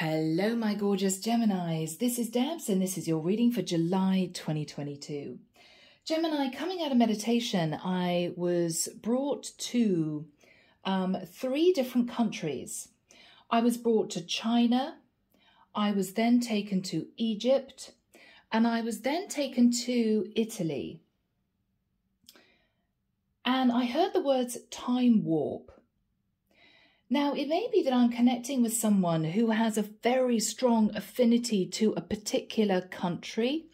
Hello, my gorgeous Geminis. This is Debs, and this is your reading for July 2022. Gemini, coming out of meditation, I was brought to um, three different countries. I was brought to China, I was then taken to Egypt, and I was then taken to Italy. And I heard the words time warp. Now, it may be that I'm connecting with someone who has a very strong affinity to a particular country.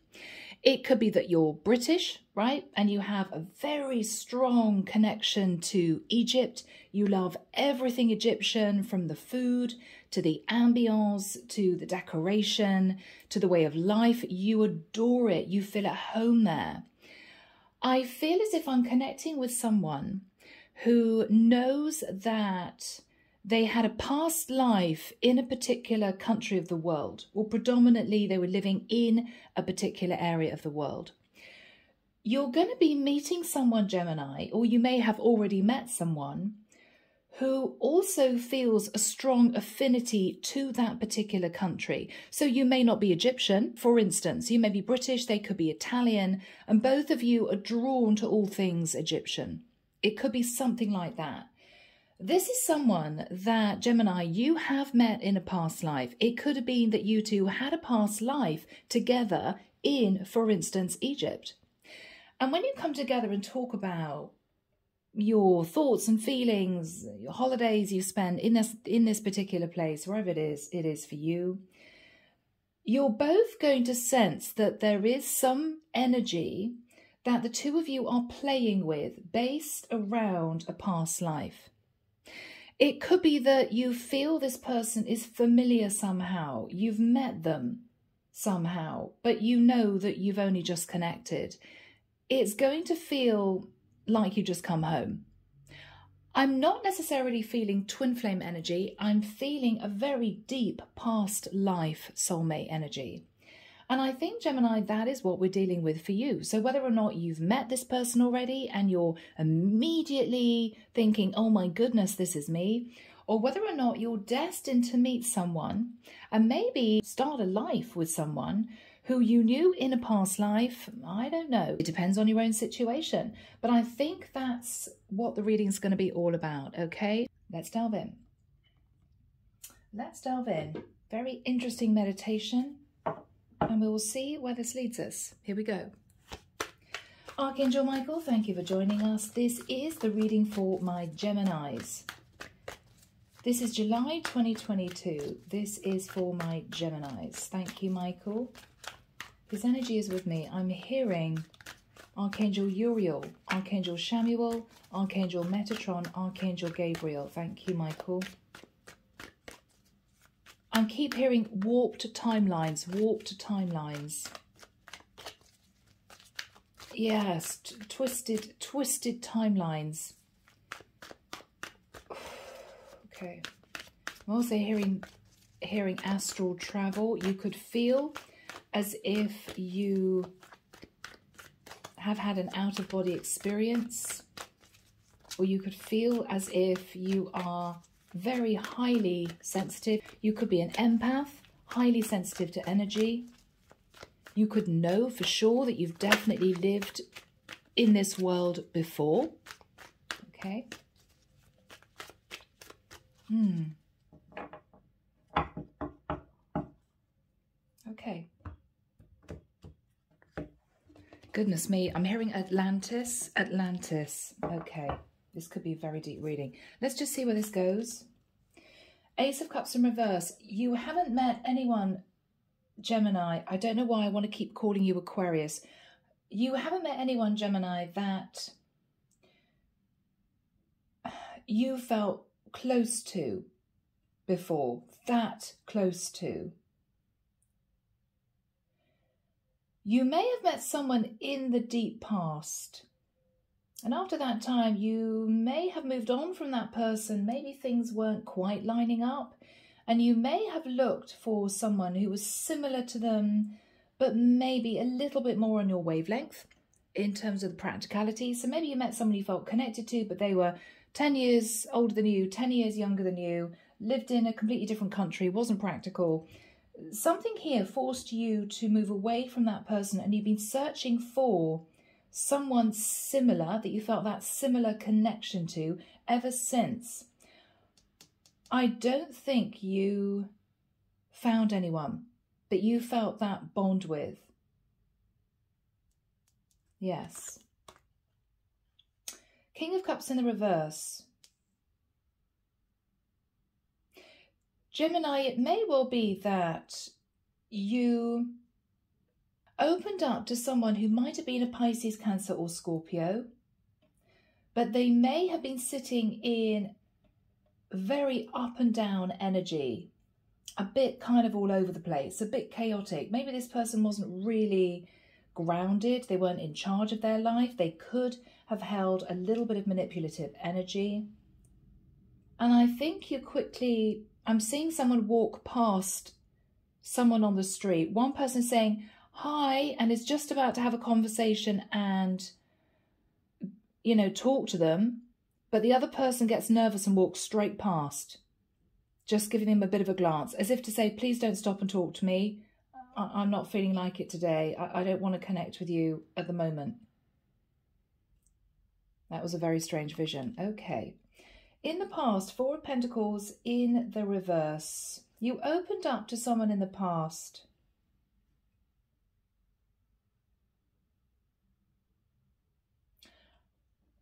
It could be that you're British, right? And you have a very strong connection to Egypt. You love everything Egyptian from the food to the ambience to the decoration to the way of life. You adore it. You feel at home there. I feel as if I'm connecting with someone who knows that they had a past life in a particular country of the world, or predominantly they were living in a particular area of the world. You're going to be meeting someone, Gemini, or you may have already met someone who also feels a strong affinity to that particular country. So you may not be Egyptian, for instance, you may be British, they could be Italian, and both of you are drawn to all things Egyptian. It could be something like that. This is someone that, Gemini, you have met in a past life. It could have been that you two had a past life together in, for instance, Egypt. And when you come together and talk about your thoughts and feelings, your holidays you spend in this in this particular place, wherever it is, it is for you. You're both going to sense that there is some energy that the two of you are playing with based around a past life. It could be that you feel this person is familiar somehow. You've met them somehow, but you know that you've only just connected. It's going to feel like you just come home. I'm not necessarily feeling twin flame energy. I'm feeling a very deep past life soulmate energy. And I think, Gemini, that is what we're dealing with for you. So whether or not you've met this person already and you're immediately thinking, oh my goodness, this is me, or whether or not you're destined to meet someone and maybe start a life with someone who you knew in a past life, I don't know. It depends on your own situation. But I think that's what the reading's going to be all about, okay? Let's delve in. Let's delve in. Very interesting meditation and we will see where this leads us. Here we go. Archangel Michael, thank you for joining us. This is the reading for my Geminis. This is July 2022. This is for my Geminis. Thank you, Michael. His energy is with me. I'm hearing Archangel Uriel, Archangel Chamuel, Archangel Metatron, Archangel Gabriel. Thank you, Michael. I keep hearing warped timelines, warped timelines. Yes, twisted, twisted timelines. okay. I'm also hearing, hearing astral travel. You could feel as if you have had an out-of-body experience or you could feel as if you are very highly sensitive. You could be an empath, highly sensitive to energy. You could know for sure that you've definitely lived in this world before. Okay. Hmm. Okay. Goodness me, I'm hearing Atlantis. Atlantis. Okay. This could be a very deep reading. Let's just see where this goes. Ace of Cups in reverse. You haven't met anyone, Gemini. I don't know why I want to keep calling you Aquarius. You haven't met anyone, Gemini, that you felt close to before. That close to. You may have met someone in the deep past and after that time, you may have moved on from that person. Maybe things weren't quite lining up. And you may have looked for someone who was similar to them, but maybe a little bit more on your wavelength in terms of the practicality. So maybe you met someone you felt connected to, but they were 10 years older than you, 10 years younger than you, lived in a completely different country, wasn't practical. Something here forced you to move away from that person and you've been searching for someone similar that you felt that similar connection to ever since. I don't think you found anyone that you felt that bond with. Yes. King of Cups in the reverse. Gemini, it may well be that you opened up to someone who might have been a Pisces, Cancer, or Scorpio, but they may have been sitting in very up and down energy, a bit kind of all over the place, a bit chaotic. Maybe this person wasn't really grounded, they weren't in charge of their life, they could have held a little bit of manipulative energy. And I think you quickly, I'm seeing someone walk past someone on the street, one person saying, hi, and is just about to have a conversation and, you know, talk to them, but the other person gets nervous and walks straight past, just giving them a bit of a glance, as if to say, please don't stop and talk to me. I am not feeling like it today. I, I don't want to connect with you at the moment. That was a very strange vision. Okay. In the past, Four of Pentacles in the reverse. You opened up to someone in the past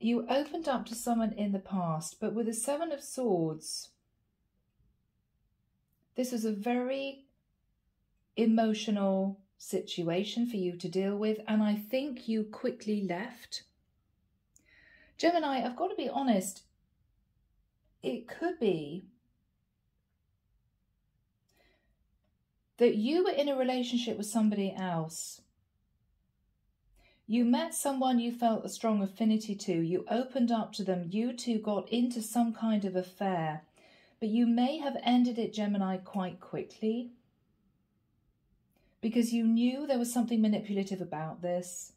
You opened up to someone in the past, but with the Seven of Swords, this was a very emotional situation for you to deal with, and I think you quickly left. Gemini, I've got to be honest, it could be that you were in a relationship with somebody else you met someone you felt a strong affinity to, you opened up to them, you two got into some kind of affair, but you may have ended it, Gemini, quite quickly. Because you knew there was something manipulative about this.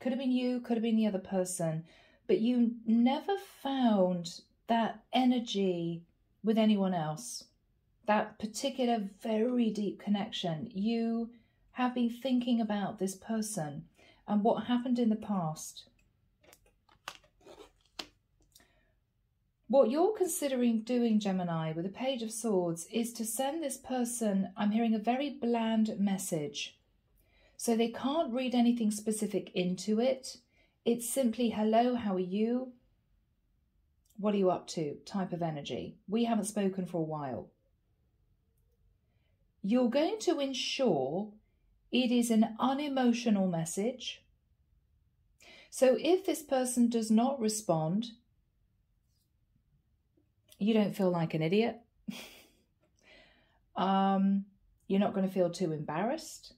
Could have been you, could have been the other person, but you never found that energy with anyone else, that particular very deep connection. You have been thinking about this person and what happened in the past. What you're considering doing, Gemini, with a Page of Swords is to send this person, I'm hearing a very bland message. So they can't read anything specific into it. It's simply, hello, how are you? What are you up to? Type of energy. We haven't spoken for a while. You're going to ensure it is an unemotional message. So if this person does not respond, you don't feel like an idiot. um, you're not going to feel too embarrassed,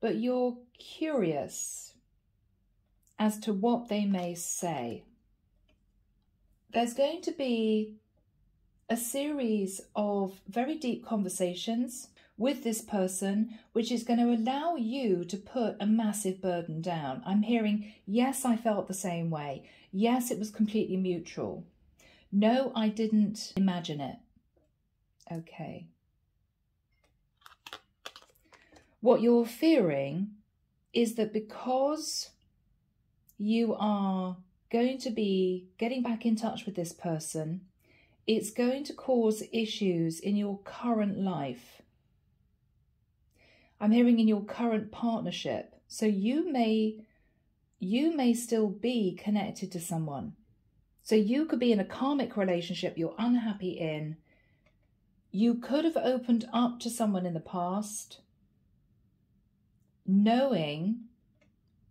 but you're curious as to what they may say. There's going to be a series of very deep conversations with this person, which is going to allow you to put a massive burden down. I'm hearing, yes, I felt the same way. Yes, it was completely mutual. No, I didn't imagine it. Okay. What you're fearing is that because you are going to be getting back in touch with this person, it's going to cause issues in your current life I'm hearing in your current partnership. So you may you may still be connected to someone. So you could be in a karmic relationship you're unhappy in. You could have opened up to someone in the past knowing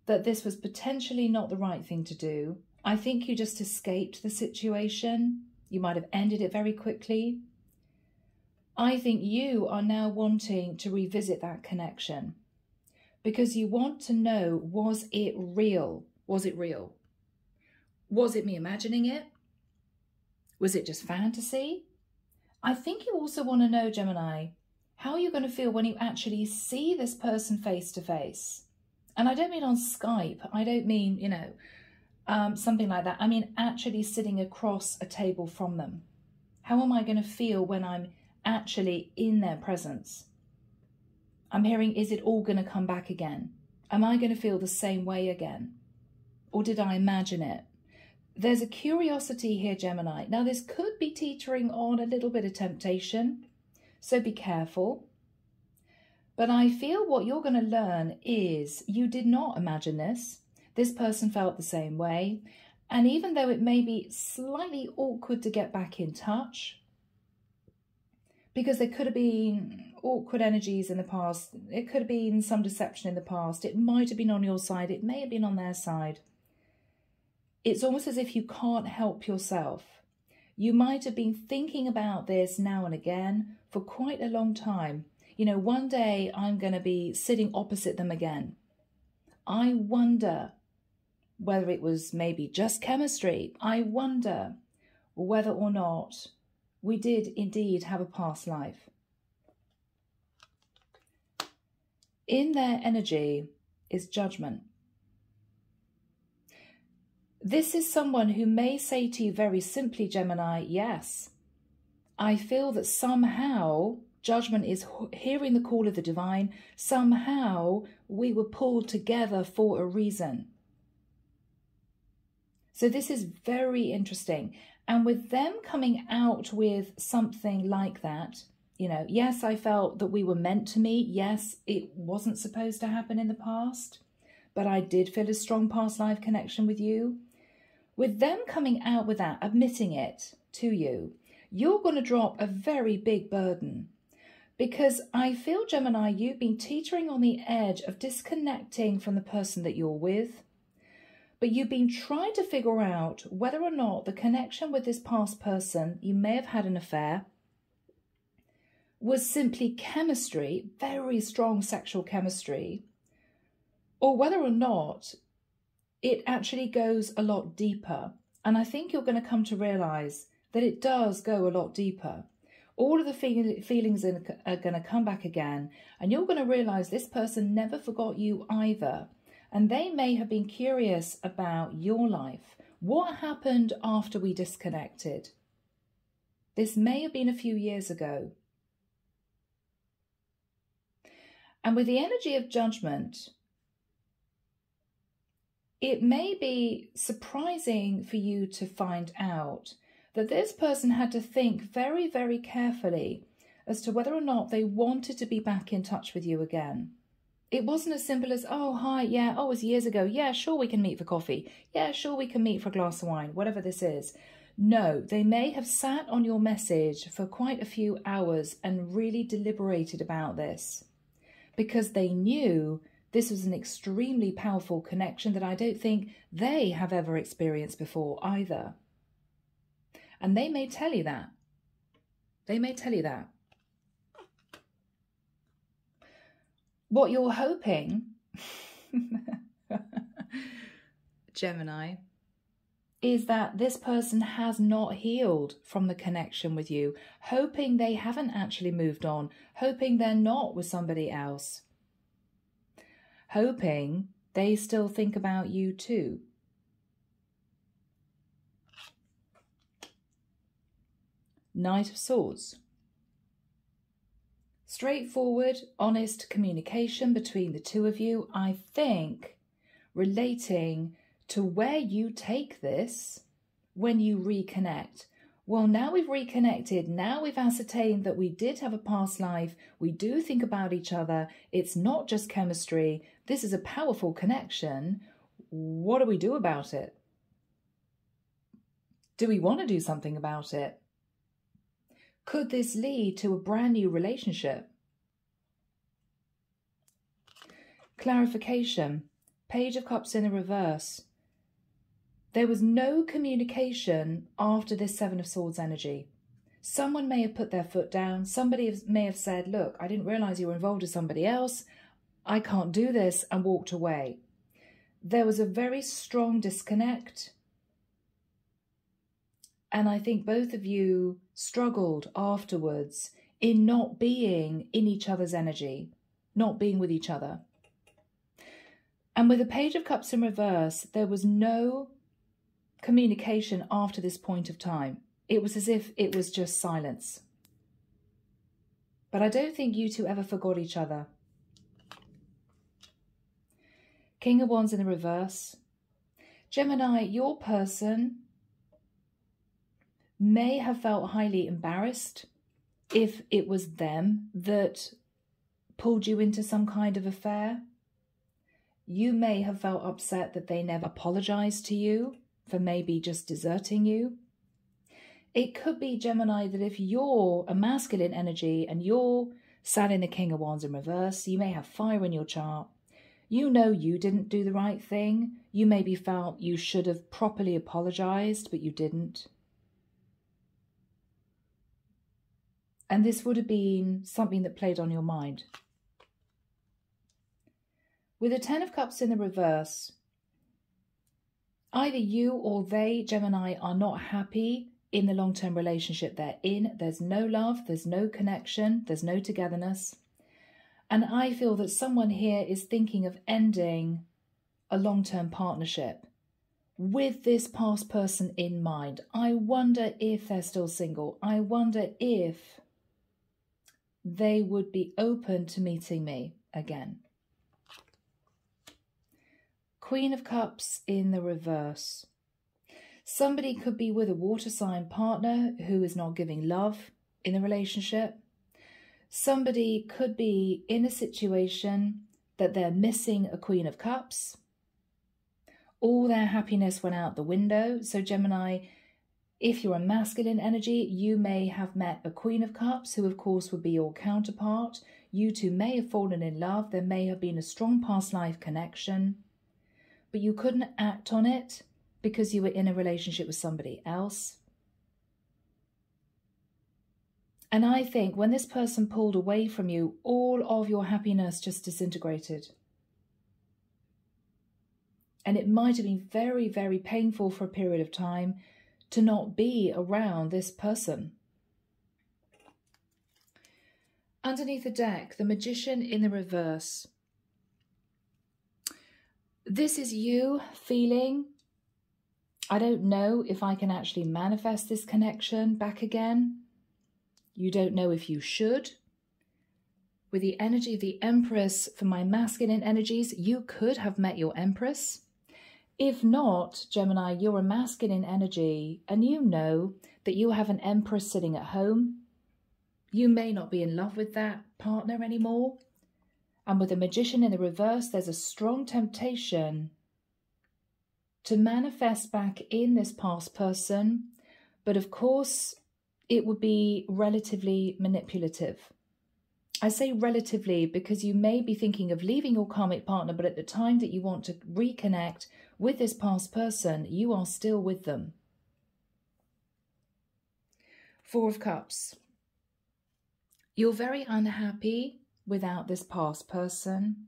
that this was potentially not the right thing to do. I think you just escaped the situation. You might have ended it very quickly. I think you are now wanting to revisit that connection because you want to know was it real? Was it real? Was it me imagining it? Was it just fantasy? I think you also want to know, Gemini, how are you're going to feel when you actually see this person face to face. And I don't mean on Skype. I don't mean, you know, um, something like that. I mean actually sitting across a table from them How am I going to feel when I'm actually in their presence? I'm hearing, is it all going to come back again? Am I going to feel the same way again? Or did I imagine it? There's a curiosity here, Gemini. Now, this could be teetering on a little bit of temptation, so be careful. But I feel what you're going to learn is you did not imagine this. This person felt the same way. And even though it may be slightly awkward to get back in touch, because there could have been awkward energies in the past, it could have been some deception in the past, it might have been on your side, it may have been on their side. It's almost as if you can't help yourself. You might have been thinking about this now and again for quite a long time. You know, one day I'm going to be sitting opposite them again. I wonder whether it was maybe just chemistry. I wonder whether or not we did indeed have a past life. In their energy is judgment. This is someone who may say to you very simply, Gemini, yes, I feel that somehow judgment is hearing the call of the divine. Somehow we were pulled together for a reason. So this is very interesting. And with them coming out with something like that, you know, yes, I felt that we were meant to meet. Yes, it wasn't supposed to happen in the past, but I did feel a strong past life connection with you. With them coming out with that, admitting it to you, you're going to drop a very big burden because I feel, Gemini, you've been teetering on the edge of disconnecting from the person that you're with, but you've been trying to figure out whether or not the connection with this past person, you may have had an affair, was simply chemistry, very strong sexual chemistry, or whether or not it actually goes a lot deeper. And I think you're going to come to realize that it does go a lot deeper. All of the feel feelings are going to come back again, and you're going to realize this person never forgot you either. And they may have been curious about your life. What happened after we disconnected? This may have been a few years ago. And with the energy of judgment, it may be surprising for you to find out that this person had to think very, very carefully as to whether or not they wanted to be back in touch with you again. It wasn't as simple as, oh, hi, yeah, oh, it was years ago. Yeah, sure, we can meet for coffee. Yeah, sure, we can meet for a glass of wine, whatever this is. No, they may have sat on your message for quite a few hours and really deliberated about this because they knew this was an extremely powerful connection that I don't think they have ever experienced before either. And they may tell you that. They may tell you that. What you're hoping, Gemini, is that this person has not healed from the connection with you, hoping they haven't actually moved on, hoping they're not with somebody else, hoping they still think about you too. Knight of Swords. Straightforward, honest communication between the two of you, I think, relating to where you take this when you reconnect. Well, now we've reconnected, now we've ascertained that we did have a past life, we do think about each other, it's not just chemistry, this is a powerful connection. What do we do about it? Do we want to do something about it? Could this lead to a brand new relationship? Clarification. Page of Cups in the reverse. There was no communication after this Seven of Swords energy. Someone may have put their foot down. Somebody may have said, look, I didn't realize you were involved with somebody else. I can't do this and walked away. There was a very strong disconnect. And I think both of you struggled afterwards in not being in each other's energy, not being with each other. And with the Page of Cups in reverse, there was no communication after this point of time. it was as if it was just silence. But I don't think you two ever forgot each other. King of Wands in the reverse. Gemini, your person may have felt highly embarrassed if it was them that pulled you into some kind of affair. You may have felt upset that they never apologized to you for maybe just deserting you. It could be, Gemini, that if you're a masculine energy and you're sat in the King of Wands in reverse, you may have fire in your chart. You know you didn't do the right thing. You maybe felt you should have properly apologized, but you didn't. And this would have been something that played on your mind. With the Ten of Cups in the reverse, either you or they, Gemini, are not happy in the long term relationship they're in. There's no love, there's no connection, there's no togetherness. And I feel that someone here is thinking of ending a long term partnership with this past person in mind. I wonder if they're still single. I wonder if they would be open to meeting me again. Queen of Cups in the reverse. Somebody could be with a water sign partner who is not giving love in the relationship. Somebody could be in a situation that they're missing a Queen of Cups. All their happiness went out the window. So, Gemini, if you're a masculine energy, you may have met a Queen of Cups, who, of course, would be your counterpart. You two may have fallen in love. There may have been a strong past life connection, but you couldn't act on it because you were in a relationship with somebody else. And I think when this person pulled away from you, all of your happiness just disintegrated. And it might have been very, very painful for a period of time to not be around this person. Underneath the deck, the magician in the reverse. This is you feeling, I don't know if I can actually manifest this connection back again. You don't know if you should. With the energy of the Empress for my masculine energies, you could have met your Empress. If not, Gemini, you're a masculine energy and you know that you have an empress sitting at home. You may not be in love with that partner anymore. And with a magician in the reverse, there's a strong temptation to manifest back in this past person. But of course, it would be relatively manipulative. I say relatively because you may be thinking of leaving your karmic partner, but at the time that you want to reconnect with this past person, you are still with them. Four of Cups. You're very unhappy without this past person,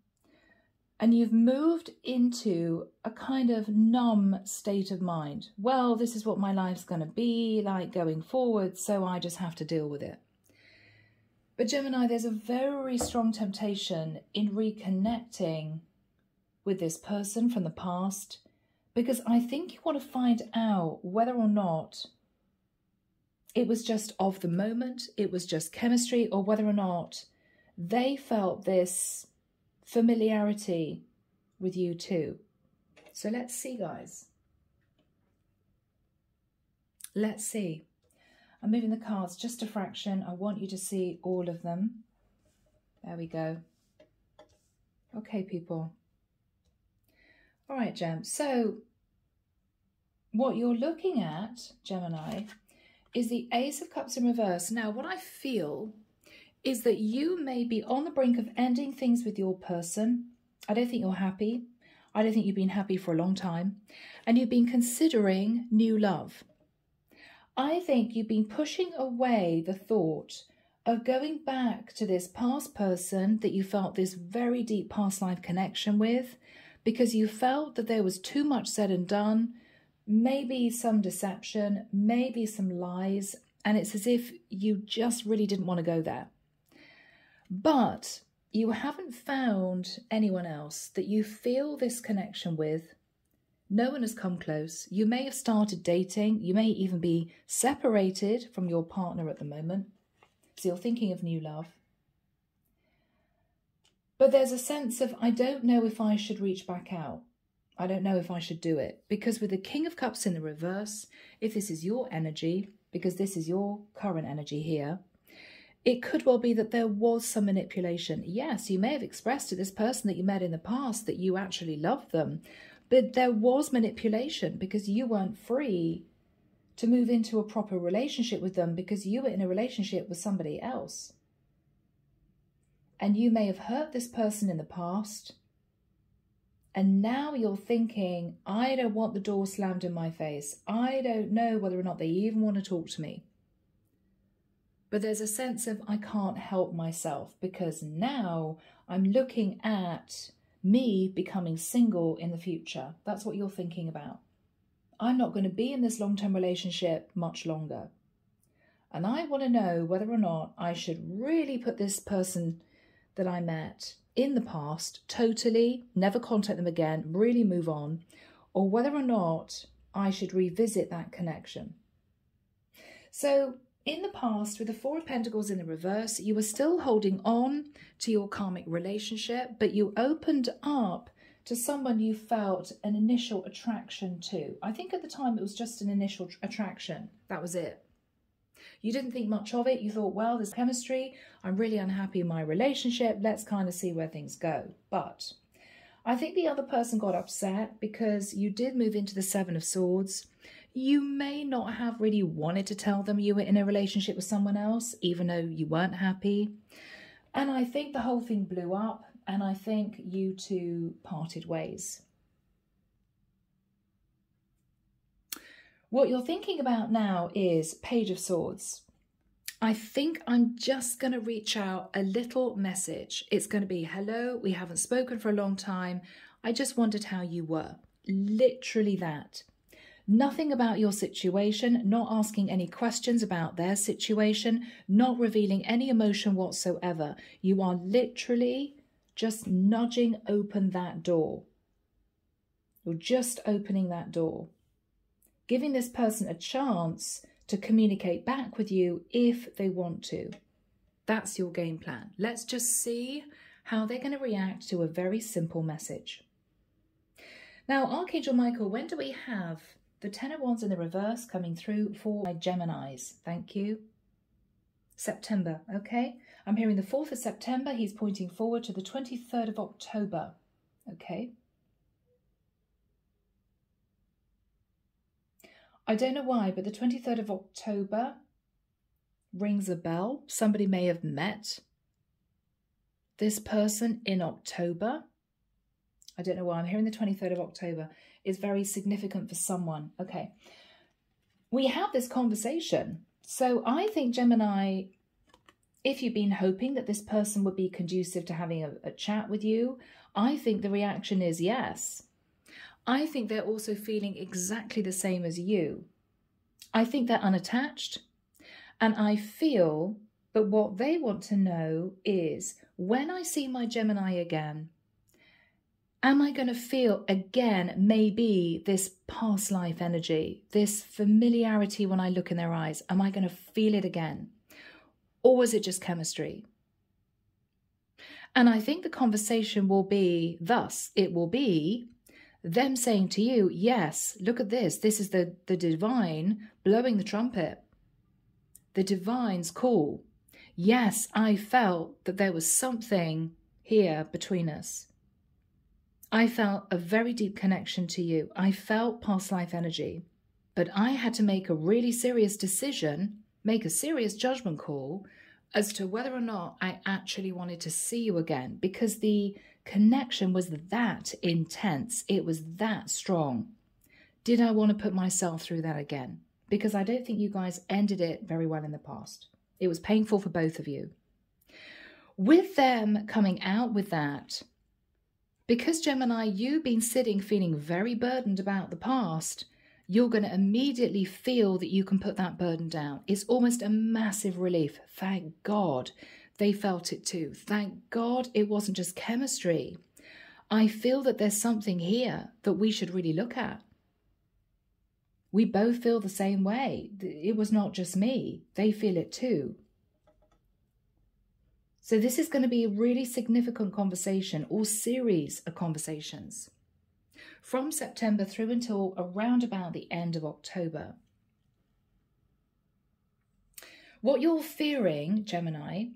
and you've moved into a kind of numb state of mind. Well, this is what my life's going to be like going forward, so I just have to deal with it. But Gemini, there's a very strong temptation in reconnecting with this person from the past because I think you want to find out whether or not it was just of the moment, it was just chemistry, or whether or not they felt this familiarity with you too. So let's see, guys. Let's see. I'm moving the cards just a fraction. I want you to see all of them. There we go. Okay, people. All right, Gem. So what you're looking at, Gemini, is the Ace of Cups in reverse. Now, what I feel is that you may be on the brink of ending things with your person. I don't think you're happy. I don't think you've been happy for a long time. And you've been considering new love. I think you've been pushing away the thought of going back to this past person that you felt this very deep past life connection with because you felt that there was too much said and done, maybe some deception, maybe some lies, and it's as if you just really didn't want to go there. But you haven't found anyone else that you feel this connection with No one has come close. You may have started dating. You may even be separated from your partner at the moment. So you're thinking of new love. But there's a sense of, I don't know if I should reach back out. I don't know if I should do it. Because with the King of Cups in the reverse, if this is your energy, because this is your current energy here, it could well be that there was some manipulation. Yes, you may have expressed to this person that you met in the past that you actually loved them, but there was manipulation because you weren't free to move into a proper relationship with them because you were in a relationship with somebody else. And you may have hurt this person in the past. And now you're thinking, I don't want the door slammed in my face. I don't know whether or not they even want to talk to me. But there's a sense of I can't help myself because now I'm looking at me becoming single in the future. That's what you're thinking about. I'm not going to be in this long term relationship much longer. And I want to know whether or not I should really put this person that I met in the past totally, never contact them again, really move on, or whether or not I should revisit that connection. So in the past, with the Four of Pentacles in the reverse, you were still holding on to your karmic relationship, but you opened up to someone you felt an initial attraction to. I think at the time it was just an initial attraction. That was it. You didn't think much of it. You thought, well, there's chemistry. I'm really unhappy in my relationship. Let's kind of see where things go. But I think the other person got upset because you did move into the Seven of Swords you may not have really wanted to tell them you were in a relationship with someone else, even though you weren't happy. And I think the whole thing blew up, and I think you two parted ways. What you're thinking about now is Page of Swords. I think I'm just going to reach out a little message. It's going to be, hello, we haven't spoken for a long time. I just wondered how you were. Literally that. Nothing about your situation, not asking any questions about their situation, not revealing any emotion whatsoever. You are literally just nudging open that door. You're just opening that door. Giving this person a chance to communicate back with you if they want to. That's your game plan. Let's just see how they're going to react to a very simple message. Now, Archangel Michael, when do we have the Ten of Wands in the reverse coming through for my Geminis. Thank you. September, okay? I'm hearing the 4th of September. He's pointing forward to the 23rd of October, okay? I don't know why, but the 23rd of October rings a bell. Somebody may have met this person in October. I don't know why. I'm hearing the 23rd of October is very significant for someone. Okay. We have this conversation. So I think Gemini, if you've been hoping that this person would be conducive to having a, a chat with you, I think the reaction is yes. I think they're also feeling exactly the same as you. I think they're unattached. And I feel that what they want to know is when I see my Gemini again, am I going to feel again maybe this past life energy, this familiarity when I look in their eyes? Am I going to feel it again? Or was it just chemistry? And I think the conversation will be thus it will be them saying to you, Yes, look at this. This is the, the divine blowing the trumpet. The divine's call. Yes, I felt that there was something here between us. I felt a very deep connection to you. I felt past life energy, but I had to make a really serious decision, make a serious judgment call as to whether or not I actually wanted to see you again because the connection was that intense. It was that strong. Did I want to put myself through that again? Because I don't think you guys ended it very well in the past. It was painful for both of you. With them coming out with that, because Gemini, you've been sitting feeling very burdened about the past, you're going to immediately feel that you can put that burden down. It's almost a massive relief. Thank God they felt it too. Thank God it wasn't just chemistry. I feel that there's something here that we should really look at. We both feel the same way. It was not just me, they feel it too. So, this is going to be a really significant conversation or series of conversations from September through until around about the end of October. What you're fearing, Gemini,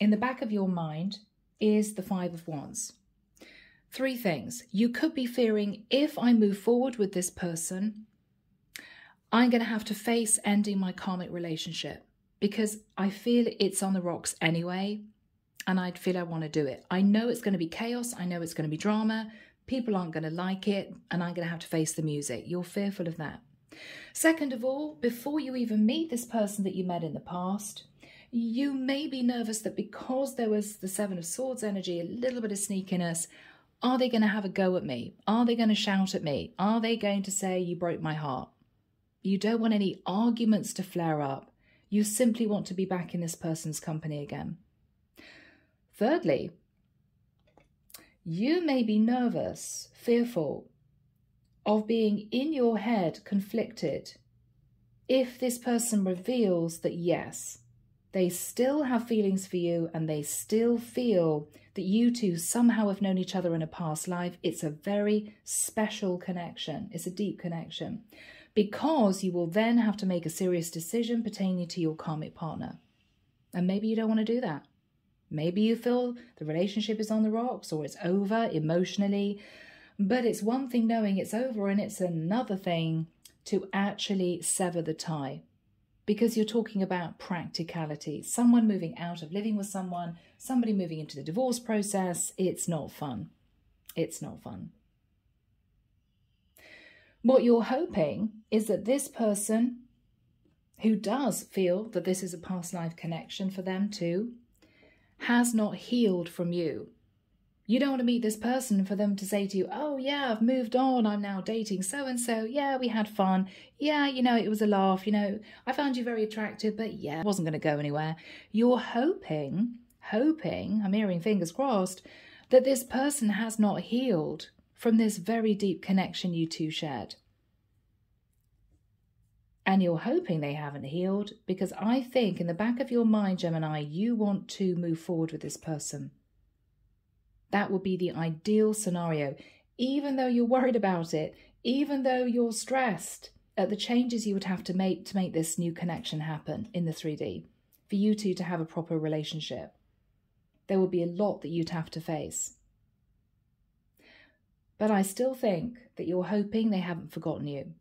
in the back of your mind is the Five of Wands. Three things. You could be fearing if I move forward with this person, I'm going to have to face ending my karmic relationship because I feel it's on the rocks anyway and I feel I want to do it. I know it's going to be chaos. I know it's going to be drama. People aren't going to like it and I'm going to have to face the music. You're fearful of that. Second of all, before you even meet this person that you met in the past, you may be nervous that because there was the Seven of Swords energy, a little bit of sneakiness, are they going to have a go at me? Are they going to shout at me? Are they going to say, You broke my heart? You don't want any arguments to flare up. You simply want to be back in this person's company again. Thirdly, you may be nervous, fearful of being in your head conflicted if this person reveals that yes, they still have feelings for you and they still feel that you two somehow have known each other in a past life. It's a very special connection, it's a deep connection because you will then have to make a serious decision pertaining to your karmic partner. And maybe you don't want to do that. Maybe you feel the relationship is on the rocks or it's over emotionally. But it's one thing knowing it's over, and it's another thing to actually sever the tie because you're talking about practicality. Someone moving out of living with someone, somebody moving into the divorce process. It's not fun. It's not fun. What you're hoping is that this person who does feel that this is a past life connection for them too has not healed from you. You don't want to meet this person for them to say to you, Oh, yeah, I've moved on. I'm now dating so and so. Yeah, we had fun. Yeah, you know, it was a laugh. You know, I found you very attractive, but yeah, it wasn't going to go anywhere. You're hoping, hoping, I'm hearing fingers crossed, that this person has not healed from this very deep connection you two shared. And you're hoping they haven't healed because I think in the back of your mind, Gemini, you want to move forward with this person. That would be the ideal scenario. Even though you're worried about it, even though you're stressed at the changes you would have to make to make this new connection happen in the 3D, for you two to have a proper relationship, there would be a lot that you'd have to face. But I still think that you're hoping they haven't forgotten you.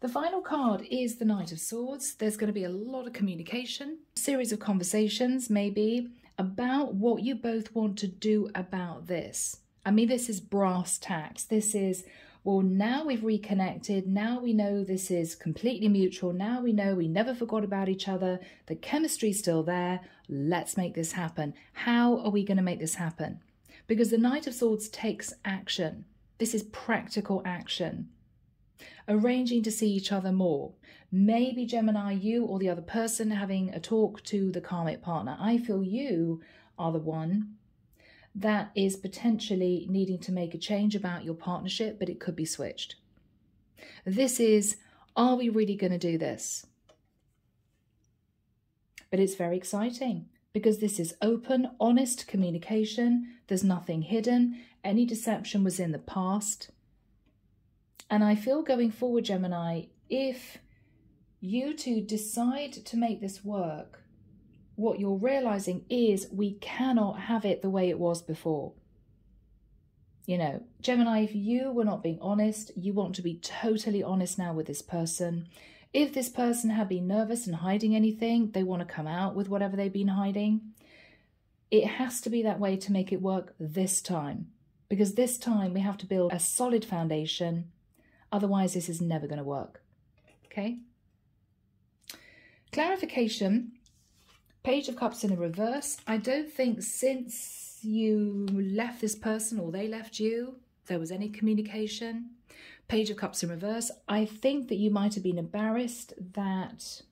The final card is the Knight of Swords. There's going to be a lot of communication, series of conversations, maybe, about what you both want to do about this. I mean, this is brass tacks. This is, well, now we've reconnected. Now we know this is completely mutual. Now we know we never forgot about each other. The chemistry's still there. Let's make this happen. How are we going to make this happen? Because the Knight of Swords takes action. This is practical action. Arranging to see each other more. Maybe Gemini, you or the other person having a talk to the karmic partner. I feel you are the one that is potentially needing to make a change about your partnership, but it could be switched. This is, are we really going to do this? But it's very exciting because this is open, honest communication. There's nothing hidden. Any deception was in the past. And I feel going forward, Gemini, if you two decide to make this work, what you're realizing is we cannot have it the way it was before. You know, Gemini, if you were not being honest, you want to be totally honest now with this person. If this person had been nervous and hiding anything, they want to come out with whatever they've been hiding. It has to be that way to make it work this time. Because this time we have to build a solid foundation. Otherwise, this is never going to work. Okay? Clarification. Page of Cups in the reverse. I don't think since you left this person or they left you, there was any communication. Page of Cups in reverse. I think that you might have been embarrassed that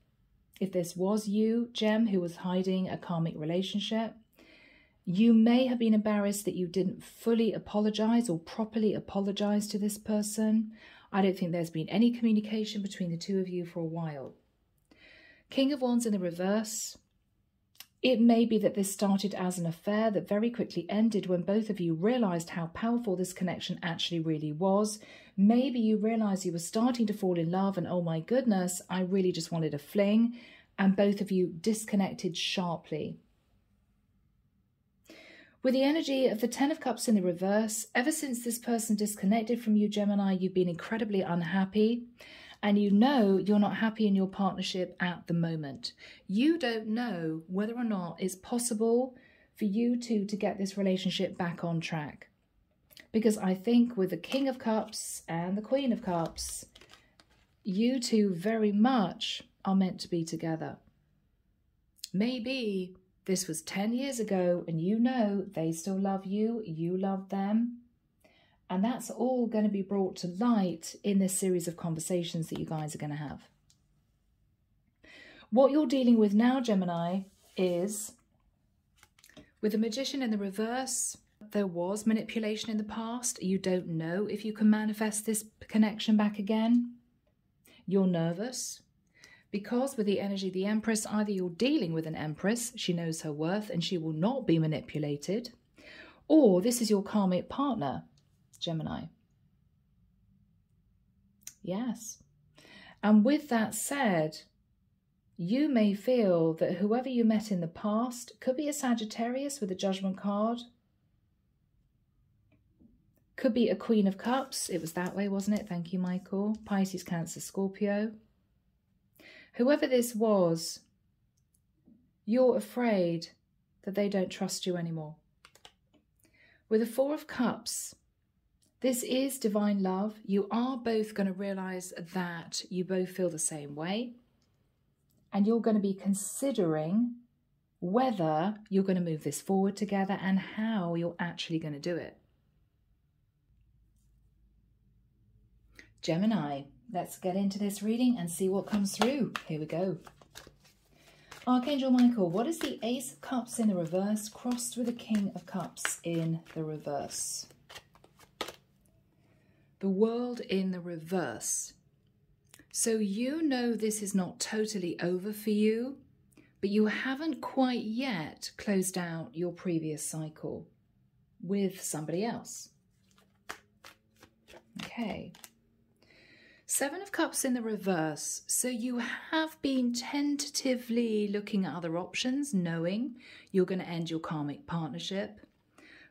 if this was you, Gem, who was hiding a karmic relationship, You may have been embarrassed that you didn't fully apologize or properly apologize to this person. I don't think there's been any communication between the two of you for a while. King of Wands in the reverse. It may be that this started as an affair that very quickly ended when both of you realized how powerful this connection actually really was. Maybe you realized you were starting to fall in love and oh my goodness, I really just wanted a fling. And both of you disconnected sharply. With the energy of the Ten of Cups in the reverse, ever since this person disconnected from you, Gemini, you've been incredibly unhappy and you know you're not happy in your partnership at the moment. You don't know whether or not it's possible for you two to get this relationship back on track. Because I think with the King of Cups and the Queen of Cups, you two very much are meant to be together. Maybe this was 10 years ago and you know they still love you, you love them. And that's all going to be brought to light in this series of conversations that you guys are going to have. What you're dealing with now, Gemini, is with the magician in the reverse, there was manipulation in the past. You don't know if you can manifest this connection back again. You're nervous because with the energy of the Empress, either you're dealing with an Empress, she knows her worth and she will not be manipulated, or this is your karmic partner, Gemini. Yes. And with that said, you may feel that whoever you met in the past could be a Sagittarius with a Judgment card, could be a Queen of Cups. It was that way, wasn't it? Thank you, Michael. Pisces, Cancer, Scorpio. Whoever this was, you're afraid that they don't trust you anymore. With the Four of Cups, this is divine love. You are both going to realize that you both feel the same way. And you're going to be considering whether you're going to move this forward together and how you're actually going to do it. Gemini, let's get into this reading and see what comes through. Here we go. Archangel Michael, what is the Ace of Cups in the reverse crossed with the King of Cups in the reverse? The world in the reverse. So you know this is not totally over for you, but you haven't quite yet closed out your previous cycle with somebody else. Okay. Seven of Cups in the reverse. So you have been tentatively looking at other options, knowing you're going to end your karmic partnership.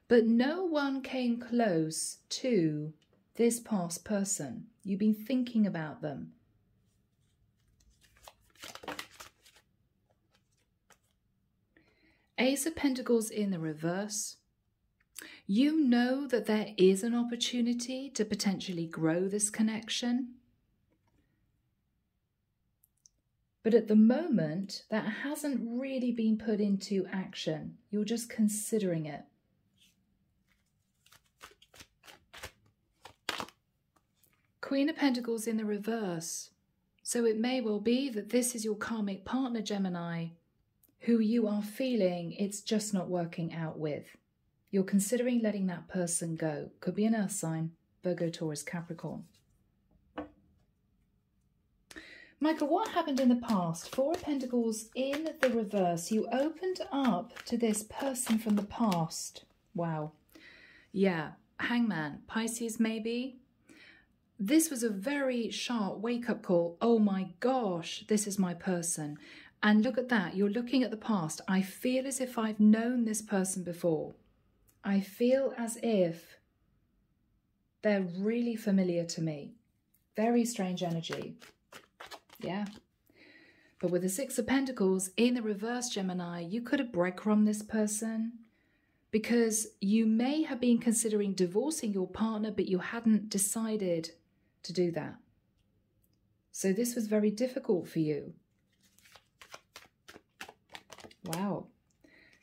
But no one came close to this past person. You've been thinking about them. Ace of Pentacles in the reverse. You know that there is an opportunity to potentially grow this connection. But at the moment, that hasn't really been put into action. You're just considering it. Queen of Pentacles in the reverse. So it may well be that this is your karmic partner, Gemini, who you are feeling it's just not working out with. You're considering letting that person go. Could be an earth sign, Virgo, Taurus, Capricorn. Michael, what happened in the past? Four of Pentacles in the reverse. You opened up to this person from the past. Wow. Yeah, Hangman, Pisces maybe. This was a very sharp wake-up call. Oh my gosh, this is my person. And look at that, you're looking at the past. I feel as if I've known this person before. I feel as if they're really familiar to me. Very strange energy. Yeah. But with the Six of Pentacles in the reverse, Gemini, you could have breadcrumbed this person because you may have been considering divorcing your partner, but you hadn't decided to do that. So this was very difficult for you. Wow.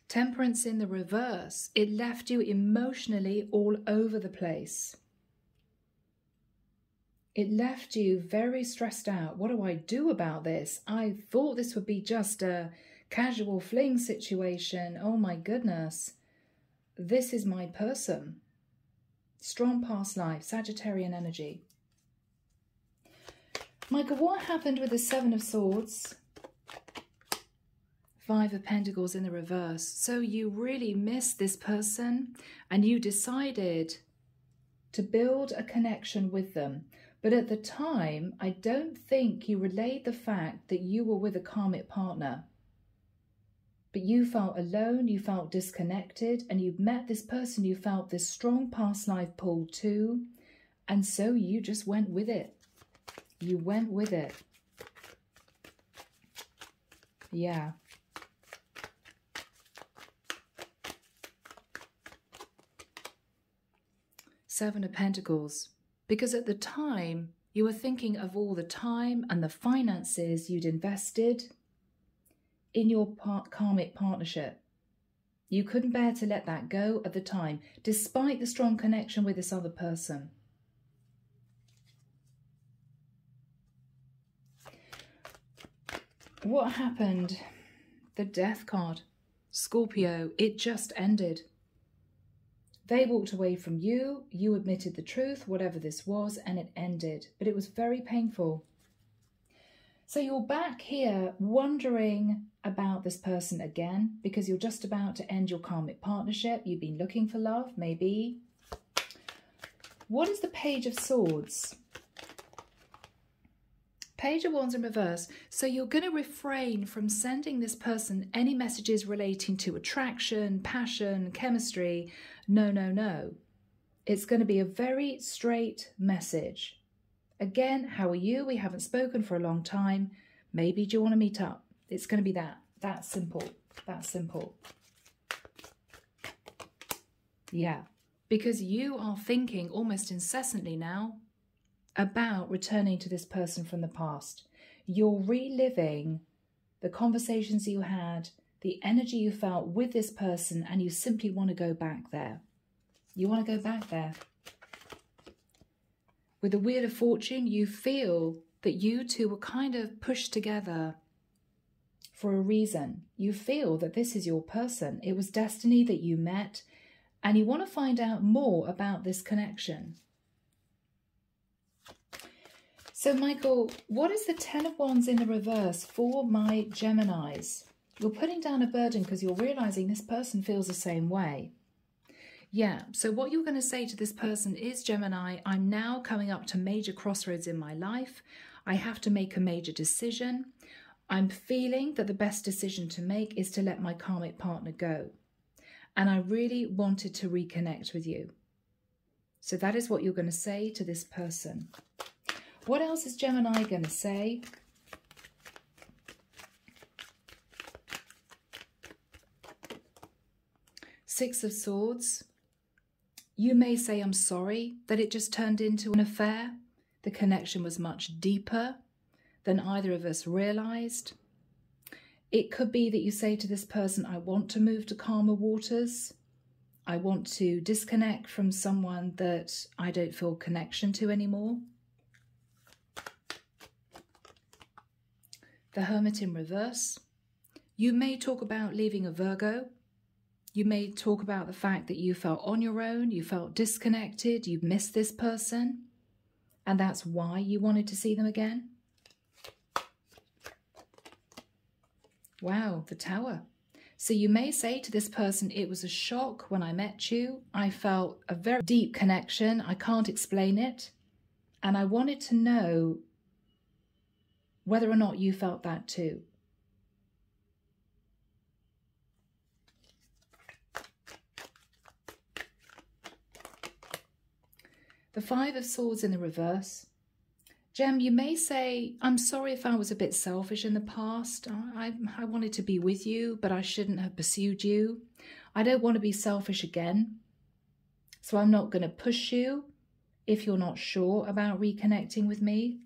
Temperance in the reverse. It left you emotionally all over the place. It left you very stressed out. What do I do about this? I thought this would be just a casual fling situation. Oh my goodness. this is my person. Strong past life, Sagittarian energy. Michael, what happened with the Seven of Swords? Five of Pentacles in the reverse. So you really missed this person and you decided to build a connection with them. But at the time, I don't think you relayed the fact that you were with a karmic partner. But you felt alone, you felt disconnected, and you met this person you felt this strong past life pull to. And so you just went with it. You went with it. Yeah. Seven of Pentacles. Because at the time, you were thinking of all the time and the finances you'd invested in your part karmic partnership. You couldn't bear to let that go at the time, despite the strong connection with this other person. What happened? The death card. Scorpio, it just ended. They walked away from you, you admitted the truth, whatever this was, and it ended. But it was very painful. So you're back here wondering about this person again because you're just about to end your karmic partnership. You've been looking for love, maybe. What is the Page of Swords? Page of Wands in reverse. So you're going to refrain from sending this person any messages relating to attraction, passion, chemistry. No, no, no. It's going to be a very straight message. Again, how are you? We haven't spoken for a long time. Maybe do you want to meet up? It's going to be that. That simple. That simple. Yeah. Because you are thinking almost incessantly now about returning to this person from the past. You're reliving the conversations you had, the energy you felt with this person, and you simply want to go back there. You want to go back there. With the Wheel of Fortune, you feel that you two were kind of pushed together for a reason. You feel that this is your person. It was destiny that you met, and you want to find out more about this connection. So, Michael, what is the Ten of Wands in the reverse for my Geminis? You're putting down a burden because you're realizing this person feels the same way. Yeah, so what you're going to say to this person is Gemini, I'm now coming up to major crossroads in my life. I have to make a major decision. I'm feeling that the best decision to make is to let my karmic partner go. And I really wanted to reconnect with you. So that is what you're going to say to this person. What else is Gemini going to say? Six of Swords. You may say, I'm sorry that it just turned into an affair. The connection was much deeper than either of us realized. It could be that you say to this person, I want to move to calmer waters. I want to disconnect from someone that I don't feel connection to anymore. The Hermit in reverse. You may talk about leaving a Virgo. You may talk about the fact that you felt on your own, you felt disconnected, you missed this person, and that's why you wanted to see them again. Wow, the Tower. So you may say to this person, it was a shock when I met you. I felt a very deep connection. I can't explain it. And I wanted to know whether or not you felt that too. The Five of Swords in the reverse. Gem, you may say, I'm sorry if I was a bit selfish in the past. I, I wanted to be with you, but I shouldn't have pursued you. I don't want to be selfish again. So I'm not going to push you if you're not sure about reconnecting with me.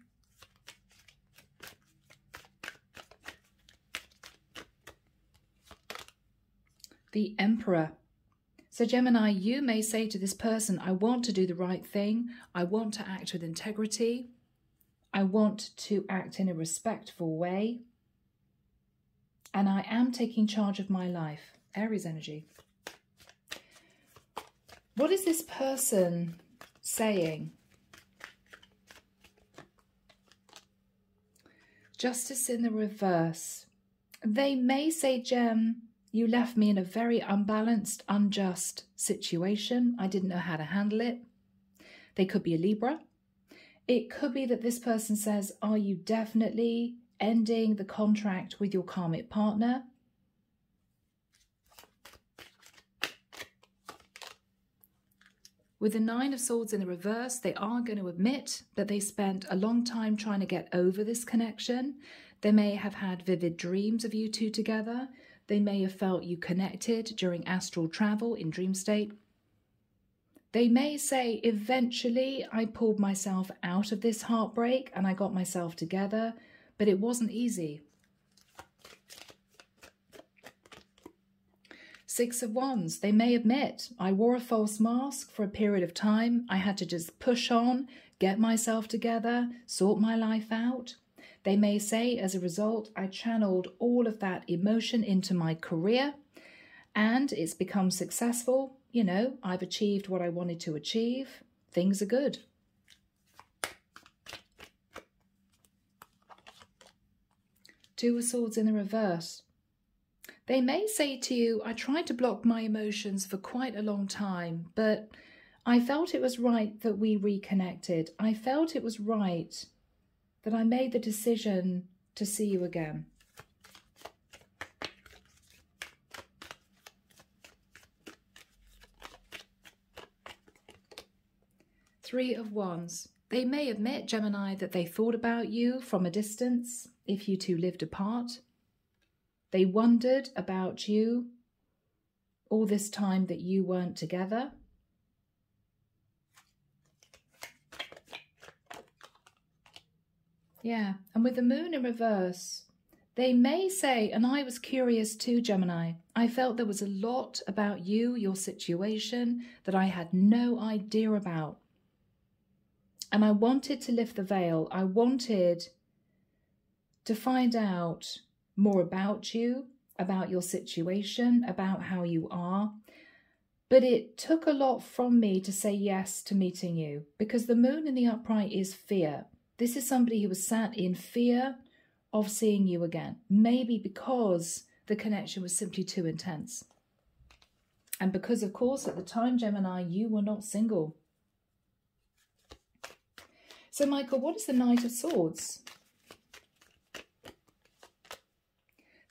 The Emperor. So, Gemini, you may say to this person, I want to do the right thing. I want to act with integrity. I want to act in a respectful way. And I am taking charge of my life. Aries energy. What is this person saying? Justice in the reverse. They may say, Gem, you left me in a very unbalanced, unjust situation. I didn't know how to handle it. They could be a Libra. It could be that this person says, Are you definitely ending the contract with your karmic partner? With the Nine of Swords in the reverse, they are going to admit that they spent a long time trying to get over this connection. They may have had vivid dreams of you two together. They may have felt you connected during astral travel in dream state. They may say, eventually I pulled myself out of this heartbreak and I got myself together, but it wasn't easy. Six of Wands, they may admit, I wore a false mask for a period of time. I had to just push on, get myself together, sort my life out. They may say, as a result, I channeled all of that emotion into my career and it's become successful. You know, I've achieved what I wanted to achieve. Things are good. Two of Swords in the reverse. They may say to you, I tried to block my emotions for quite a long time, but I felt it was right that we reconnected. I felt it was right that I made the decision to see you again. Three of Wands. They may admit, Gemini, that they thought about you from a distance if you two lived apart. They wondered about you all this time that you weren't together. Yeah, and with the moon in reverse, they may say, and I was curious too, Gemini, I felt there was a lot about you, your situation, that I had no idea about. And I wanted to lift the veil. I wanted to find out more about you, about your situation, about how you are. But it took a lot from me to say yes to meeting you because the moon in the upright is fear. This is somebody who was sat in fear of seeing you again, maybe because the connection was simply too intense. And because, of course, at the time, Gemini, you were not single. So, Michael, what is the Knight of Swords?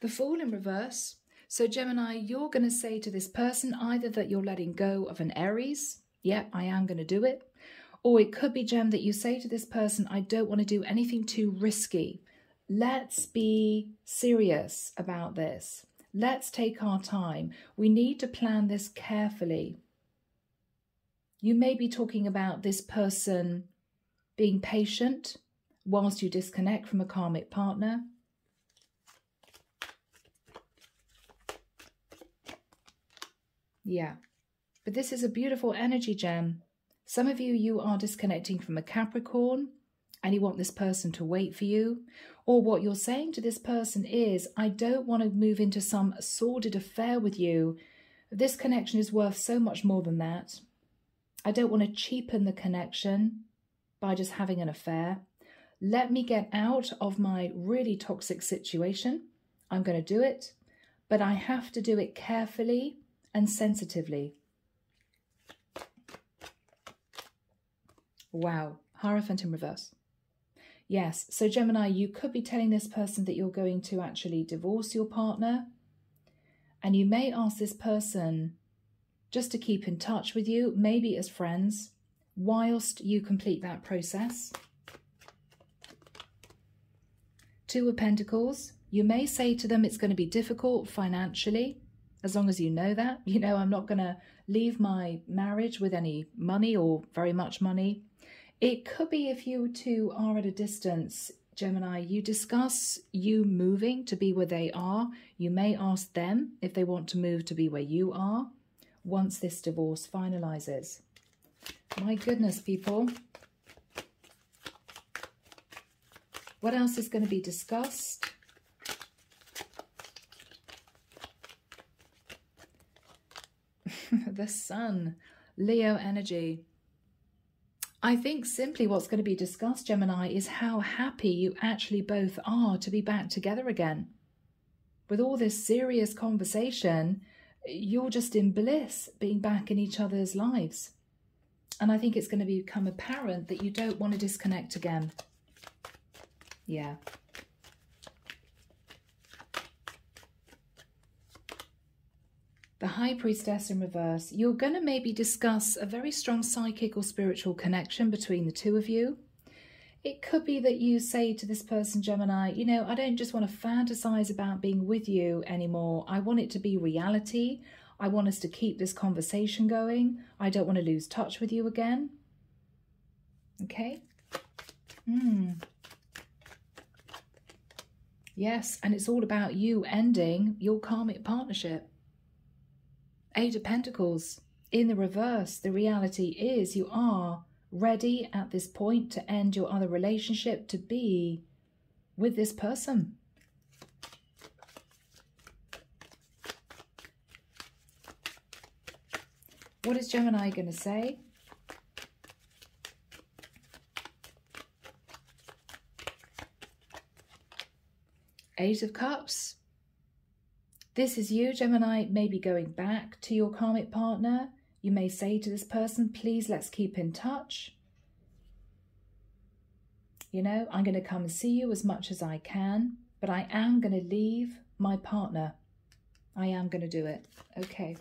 the Fool in reverse. So, Gemini, you're going to say to this person either that you're letting go of an Aries, yep, I am going to do it. Or it could be, Gem, that you say to this person, I don't want to do anything too risky. Let's be serious about this. Let's take our time. We need to plan this carefully. You may be talking about this person being patient whilst you disconnect from a karmic partner. Yeah. But this is a beautiful energy gem. Some of you, you are disconnecting from a Capricorn and you want this person to wait for you. Or what you're saying to this person is, I don't want to move into some sordid affair with you. This connection is worth so much more than that. I don't want to cheapen the connection by just having an affair. Let me get out of my really toxic situation. I'm going to do it, but I have to do it carefully and sensitively. Wow, Hierophant in reverse. Yes, so Gemini, you could be telling this person that you're going to actually divorce your partner. And you may ask this person just to keep in touch with you, maybe as friends, whilst you complete that process. Two of Pentacles, you may say to them it's going to be difficult financially as long as you know that. You know, I'm not going to leave my marriage with any money or very much money. It could be if you two are at a distance, Gemini, you discuss you moving to be where they are. You may ask them if they want to move to be where you are once this divorce finalizes. My goodness, people. What else is going to be discussed? the sun. Leo energy. I think simply what's going to be discussed, Gemini, is how happy you actually both are to be back together again. With all this serious conversation, you're just in bliss being back in each other's lives. And I think it's going to become apparent that you don't want to disconnect again. Yeah. The High Priestess in reverse, you're going to maybe discuss a very strong psychic or spiritual connection between the two of you. It could be that you say to this person, Gemini, you know, I don't just want to fantasize about being with you anymore. I want it to be reality. I want us to keep this conversation going. I don't want to lose touch with you again. Okay? Hmm. Yes, and it's all about you ending your karmic partnership. Eight of Pentacles. In the reverse, the reality is you are ready at this point to end your other relationship to be with this person. What is Gemini going to say? Eight of Cups. This is you, Gemini, maybe going back to your karmic partner. You may say to this person, please, let's keep in touch. You know, I'm going to come and see you as much as I can, but I am going to leave my partner. I am going to do it. Okay.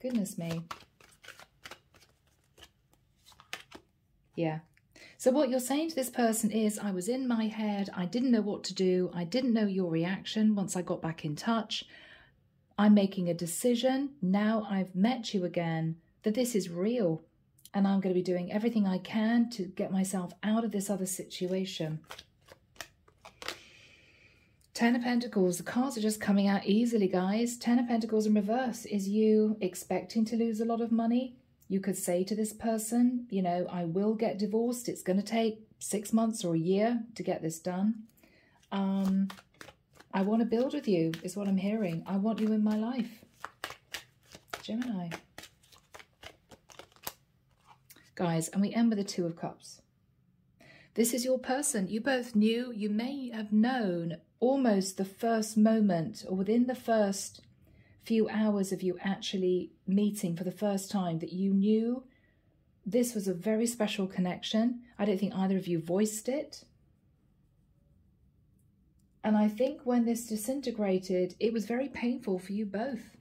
Goodness me. Yeah, so what you're saying to this person is, I was in my head, I didn't know what to do, I didn't know your reaction once I got back in touch. I'm making a decision, now I've met you again, that this is real. And I'm going to be doing everything I can to get myself out of this other situation. Ten of Pentacles, the cards are just coming out easily, guys. Ten of Pentacles in reverse is you expecting to lose a lot of money, you could say to this person, you know, I will get divorced. It's going to take six months or a year to get this done. Um, I want to build with you, is what I'm hearing. I want you in my life. Gemini. Guys, and we end with the Two of Cups. This is your person. You both knew, you may have known almost the first moment or within the first few hours of you actually meeting for the first time that you knew this was a very special connection. I don't think either of you voiced it. And I think when this disintegrated, it was very painful for you both.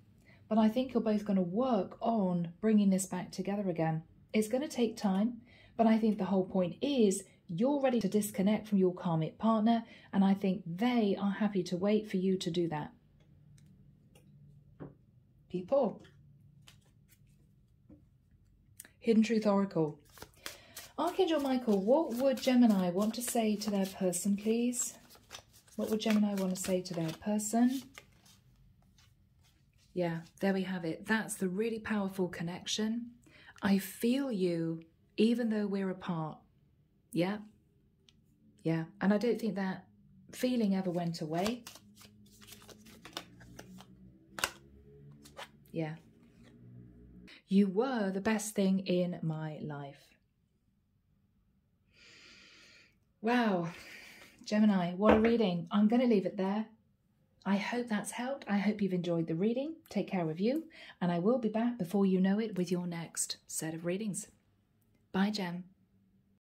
But I think you're both going to work on bringing this back together again. It's going to take time, but I think the whole point is you're ready to disconnect from your karmic partner, and I think they are happy to wait for you to do that people. Hidden Truth Oracle. Archangel Michael, what would Gemini want to say to their person, please? What would Gemini want to say to their person? Yeah, there we have it. That's the really powerful connection. I feel you even though we're apart. Yeah. Yeah. And I don't think that feeling ever went away. Yeah. You were the best thing in my life. Wow. Gemini, what a reading. I'm going to leave it there. I hope that's helped. I hope you've enjoyed the reading. Take care of you. And I will be back before you know it with your next set of readings. Bye, Gem.